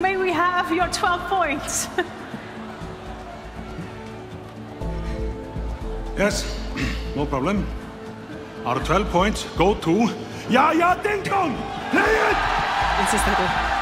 May we have your 12 points? Yes, no problem. Our 12 points go to Jaja Ding Dong! Play it! Insistente.